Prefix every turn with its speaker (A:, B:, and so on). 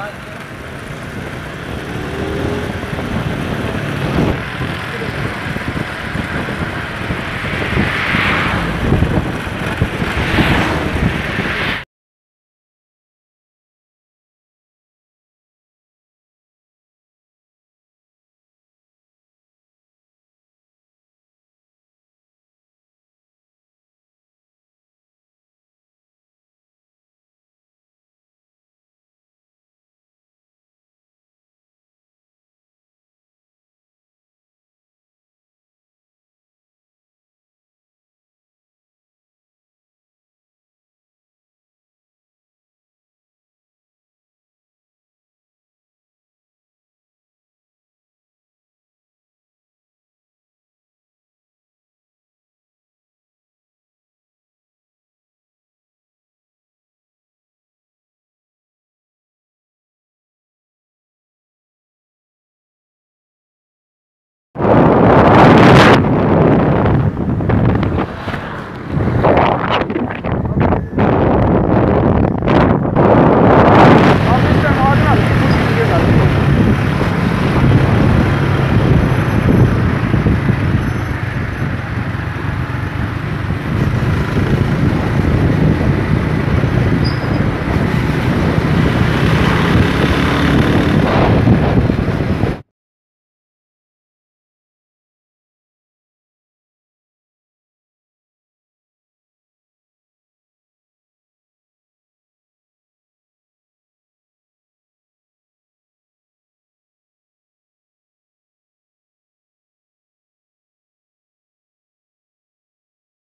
A: done.